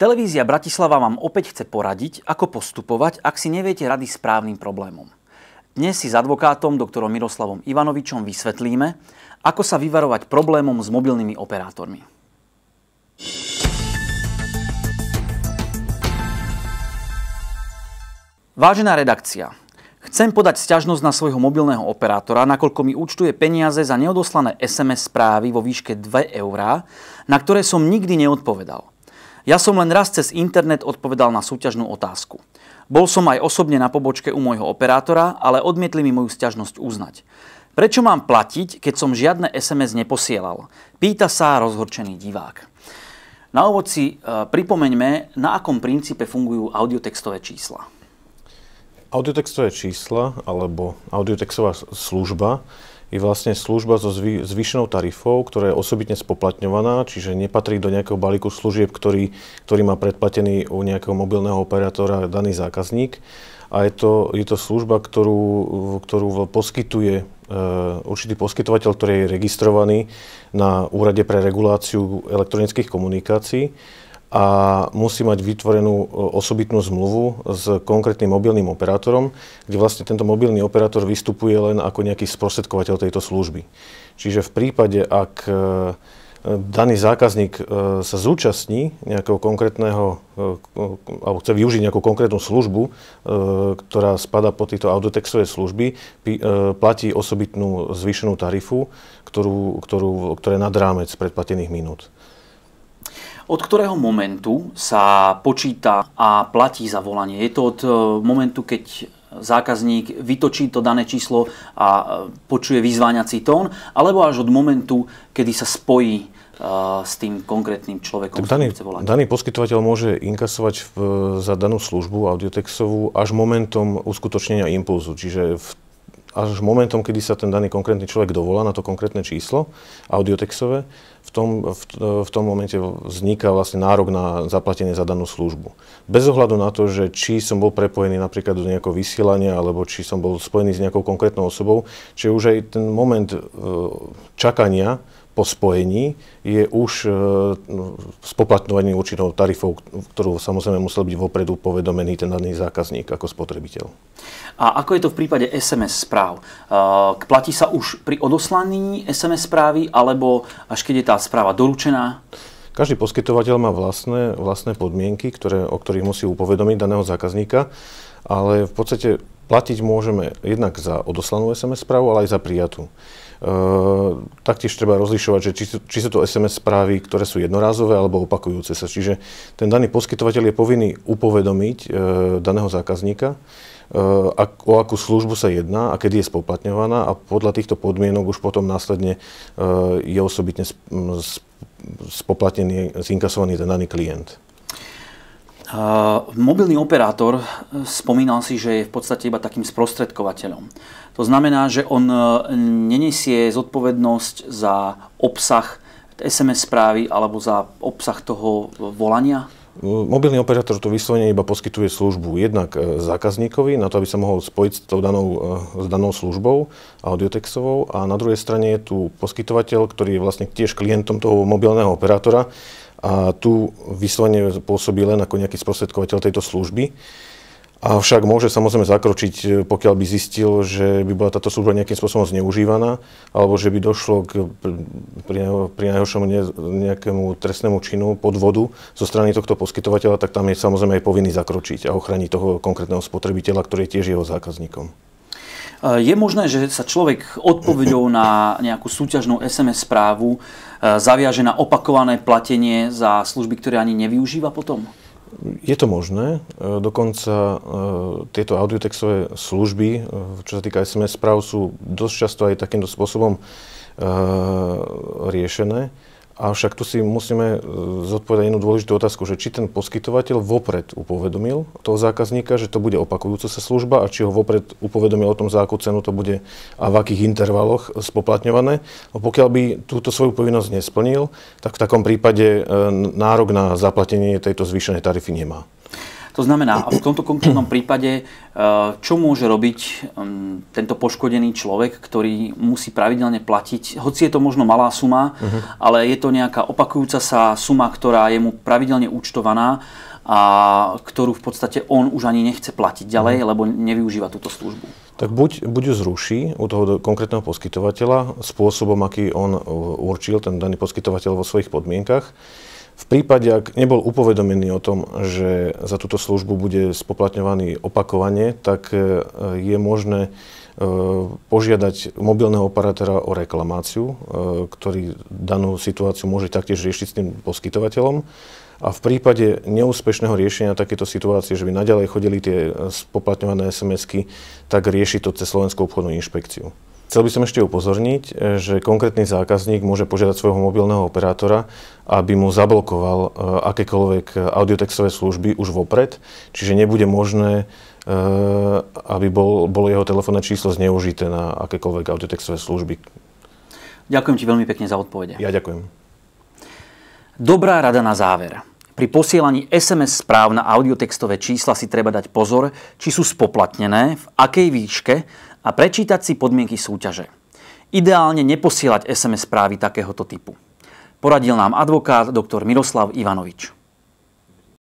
Televízia Bratislava vám opäť chce poradiť, ako postupovať, ak si neviete rady s právnym problémom. Dnes si s advokátom doktorom Miroslavom Ivanovičom vysvetlíme, ako sa vyvarovať problémom s mobilnými operátormi. Vážená redakcia, chcem podať sťažnosť na svojho mobilného operátora, nakoľko mi účtuje peniaze za neodoslané SMS správy vo výške 2 eurá, na ktoré som nikdy neodpovedal. Ja som len raz cez internet odpovedal na súťažnú otázku. Bol som aj osobne na pobočke u môjho operátora, ale odmietli mi moju sťažnosť uznať. Prečo mám platiť, keď som žiadne SMS neposielal? Pýta sa rozhorčený divák. Na úvod si e, pripomeňme, na akom princípe fungujú audiotextové čísla. Audiotextové čísla alebo audiotextová služba je vlastne služba so zvýšenou tarifou, ktorá je osobitne spoplatňovaná, čiže nepatrí do nejakého balíku služieb, ktorý, ktorý má predplatený u nejakého mobilného operátora daný zákazník. A je to, je to služba, ktorú, ktorú poskytuje uh, určitý poskytovateľ, ktorý je registrovaný na Úrade pre reguláciu elektronických komunikácií a musí mať vytvorenú e, osobitnú zmluvu s konkrétnym mobilným operátorom, kde vlastne tento mobilný operátor vystupuje len ako nejaký sprostredkovateľ tejto služby. Čiže v prípade, ak e, daný zákazník e, sa zúčastní nejakého konkrétneho, alebo chce využiť nejakú konkrétnu službu, ktorá spada pod tieto audiotextové služby, platí osobitnú zvýšenú tarifu, ktorú, ktorú, ktoré je nad rámec predplatených minút. Od ktorého momentu sa počíta a platí za volanie? Je to od e, momentu, keď zákazník vytočí to dané číslo a e, počuje vyzváňací tón, alebo až od momentu, kedy sa spojí uh, s tým konkrétnym človekom, tak daný, daný poskytovateľ môže inkasovať v, za danú službu audiotextovú až momentom uskutočnenia impulzu. Čiže v až momentom, kedy sa ten daný konkrétny človek dovolá na to konkrétne číslo audiotexové, v tom, v, v tom momente vzniká vlastne nárok na zaplatenie za danú službu. Bez ohľadu na to, že či som bol prepojený napríklad do nejakého vysielania, alebo či som bol spojený s nejakou konkrétnou osobou, čiže už aj ten moment e, čakania po spojení je už e, spoplatňovaný určitou tarifou, ktorú samozrejme musel byť vopredu povedomený ten daný zákazník ako spotrebiteľ. A ako je to v prípade SMS správ? E, platí sa už pri odoslaní SMS správy alebo až keď je tá správa doručená? Každý poskytovateľ má vlastné, vlastné podmienky, ktoré, o ktorých musí upovedomiť daného zákazníka, ale v podstate platiť môžeme jednak za odoslanú SMS správu, ale aj za prijatú. Uh, taktiež treba rozlišovať, že či, či sú to SMS správy, ktoré sú jednorázové alebo opakujúce sa. Čiže ten daný poskytovateľ je povinný upovedomiť uh, daného zákazníka, ak, o akú službu sa jedná a kedy je spoplatňovaná a podľa týchto podmienok už potom následne je osobitne spoplatnený, zinkasovaný ten daný klient. Uh, mobilný operátor spomínal si, že je v podstate iba takým sprostredkovateľom. To znamená, že on nenesie zodpovednosť za obsah SMS správy alebo za obsah toho volania? Mobilný operátor to vyslovene iba poskytuje službu jednak e, zákazníkovi na to, aby sa mohol spojiť s, tou danou, e, s danou službou audiotextovou a na druhej strane je tu poskytovateľ, ktorý je vlastne tiež klientom toho mobilného operátora a tu vyslovene pôsobí len ako nejaký sprostredkovateľ tejto služby. Avšak môže samozrejme zakročiť, e, pokiaľ by zistil, že by bola táto služba nejakým spôsobom zneužívaná, alebo že by došlo k, pri, pri najhoršom nejakému trestnému činu podvodu zo strany tohto poskytovateľa, tak tam je samozrejme aj povinný zakročiť a ochraniť toho konkrétneho spotrebiteľa, ktorý je tiež jeho zákazníkom. E, je možné, že sa človek odpovedou na nejakú súťažnú SMS správu e, zaviaže na opakované platenie za služby, ktoré ani nevyužíva potom? Je to možné. E, dokonca e, tieto audiotextové služby, e, čo sa týka SMS správ, sú dosť často aj takýmto spôsobom riešené. Avšak tu si musíme zodpovedať jednu dôležitú otázku, že či ten poskytovateľ vopred upovedomil toho zákazníka, že to bude opakujúca sa služba a či ho vopred upovedomil o tom, za akú cenu to bude a v akých intervaloch spoplatňované. Pokiaľ by túto svoju povinnosť nesplnil, tak v takom prípade nárok na zaplatenie tejto zvýšenej tarify nemá. To znamená, v tomto konkrétnom prípade, eh, čo môže robiť mm, tento poškodený človek, ktorý musí pravidelne platiť, hoci je to možno malá suma, uh-huh. ale je to nejaká opakujúca sa suma, ktorá je mu pravidelne účtovaná a ktorú v podstate on už ani nechce platiť ďalej, uh-huh. lebo nevyužíva túto službu. Tak buď, buď ju zruší u toho konkrétneho poskytovateľa spôsobom, aký on určil, ten daný poskytovateľ vo svojich podmienkach, v prípade, ak nebol upovedomený o tom, že za túto službu bude spoplatňovaný opakovane, tak e, je možné e, požiadať mobilného operátora o reklamáciu, e, ktorý danú situáciu môže taktiež riešiť s tým poskytovateľom. A v prípade neúspešného riešenia takéto situácie, že by naďalej chodili tie spoplatňované SMS-ky, tak rieši to cez Slovenskú obchodnú inšpekciu. Chcel by som ešte upozorniť, e, že konkrétny zákazník môže požiadať svojho mobilného operátora, aby mu zablokoval e, akékoľvek audiotextové služby už vopred, čiže nebude možné, e, aby bol, bolo jeho telefónne číslo zneužité na akékoľvek audiotextové služby. Ďakujem ti veľmi pekne za odpovede. Ja ďakujem. Dobrá rada na záver. Pri posielaní SMS správ na audiotextové čísla si treba dať pozor, či sú spoplatnené, v akej výške a prečítať si podmienky súťaže. Ideálne neposielať SMS správy takéhoto typu. Poradil nám advokát dr. Miroslav Ivanovič.